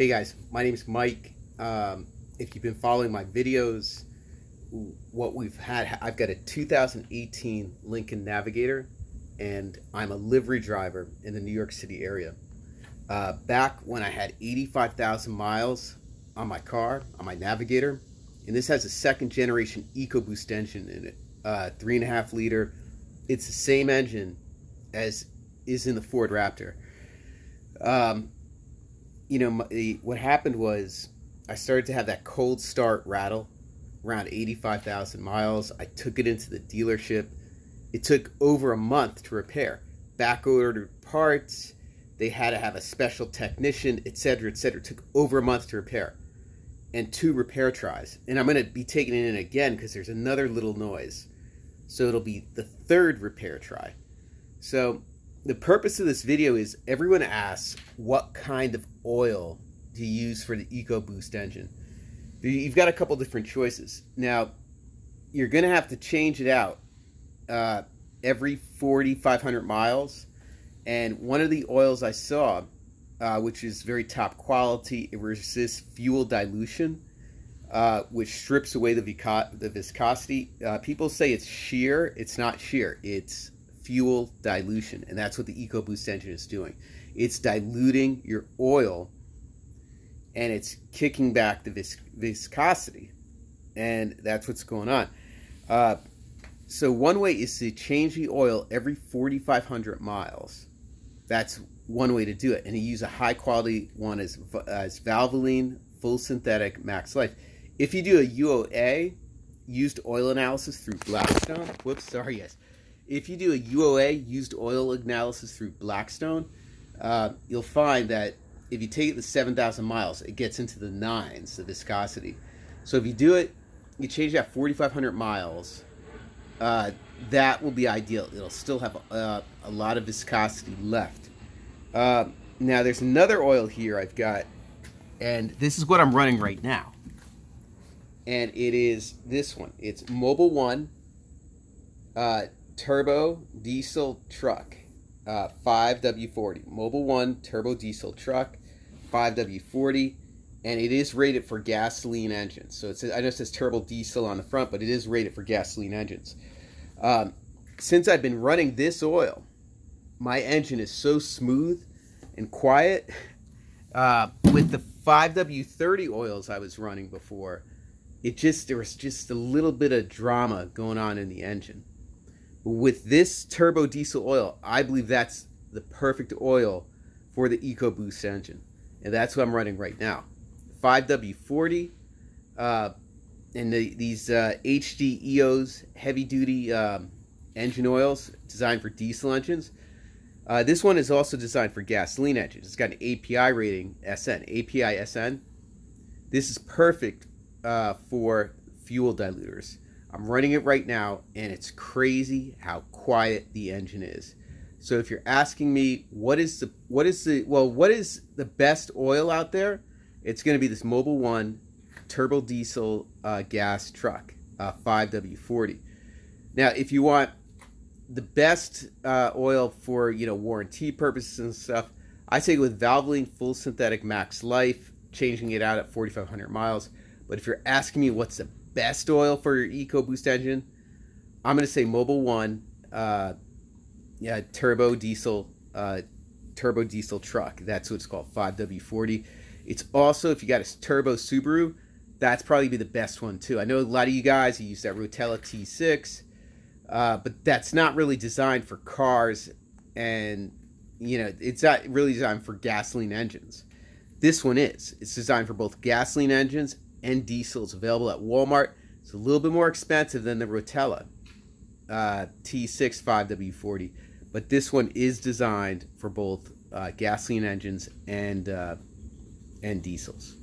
Hey guys, my name is Mike. Um, if you've been following my videos, what we've had, I've got a 2018 Lincoln Navigator, and I'm a livery driver in the New York City area. Uh, back when I had 85,000 miles on my car, on my Navigator, and this has a second generation EcoBoost engine in it, uh, three and a half liter. It's the same engine as is in the Ford Raptor. Um, you know, my, what happened was I started to have that cold start rattle around 85,000 miles. I took it into the dealership. It took over a month to repair. Back ordered parts. They had to have a special technician, etc., etc. It took over a month to repair. And two repair tries. And I'm going to be taking it in again because there's another little noise. So it'll be the third repair try. So the purpose of this video is everyone asks what kind of oil to use for the EcoBoost engine. You've got a couple different choices. Now, you're going to have to change it out uh, every 4,500 miles. And one of the oils I saw, uh, which is very top quality, it resists fuel dilution, uh, which strips away the, the viscosity. Uh, people say it's shear. It's not shear. It's fuel dilution, and that's what the EcoBoost engine is doing. It's diluting your oil, and it's kicking back the vis viscosity, and that's what's going on. Uh, so one way is to change the oil every 4,500 miles. That's one way to do it, and you use a high quality one as, as Valvoline Full Synthetic Max Life. If you do a UOA, used oil analysis through Blackstone, whoops, sorry guys if you do a UOA, used oil analysis through Blackstone, uh, you'll find that if you take it to 7,000 miles, it gets into the nines, the viscosity. So if you do it, you change that 4,500 miles, uh, that will be ideal. It'll still have uh, a lot of viscosity left. Uh, now there's another oil here I've got, and this is what I'm running right now. And it is this one. It's Mobil One. Turbo diesel truck, uh, 5W40. Mobil One turbo diesel truck, 5W40. And it is rated for gasoline engines. So it's, I know it says turbo diesel on the front, but it is rated for gasoline engines. Um, since I've been running this oil, my engine is so smooth and quiet. Uh, with the 5W30 oils I was running before, it just there was just a little bit of drama going on in the engine with this turbo diesel oil, I believe that's the perfect oil for the EcoBoost engine. And that's what I'm running right now. 5W40 uh, and the, these uh, HD EOS heavy duty um, engine oils designed for diesel engines. Uh, this one is also designed for gasoline engines. It's got an API rating SN, API SN. This is perfect uh, for fuel diluters. I'm running it right now, and it's crazy how quiet the engine is. So if you're asking me what is the what is the well what is the best oil out there, it's going to be this Mobil One turbo diesel uh, gas truck, uh, 5W40. Now, if you want the best uh, oil for you know warranty purposes and stuff, I say with Valvoline Full Synthetic Max Life, changing it out at 4,500 miles. But if you're asking me what's the best oil for your EcoBoost engine, I'm going to say Mobil One, uh, yeah, turbo diesel, uh, turbo diesel truck. That's what it's called, 5W40. It's also, if you got a turbo Subaru, that's probably be the best one too. I know a lot of you guys use that Rotella T6, uh, but that's not really designed for cars, and you know it's not really designed for gasoline engines. This one is. It's designed for both gasoline engines and diesel. It's available at Walmart. It's a little bit more expensive than the Rotella uh, T6 5W40, but this one is designed for both uh, gasoline engines and uh, and diesels.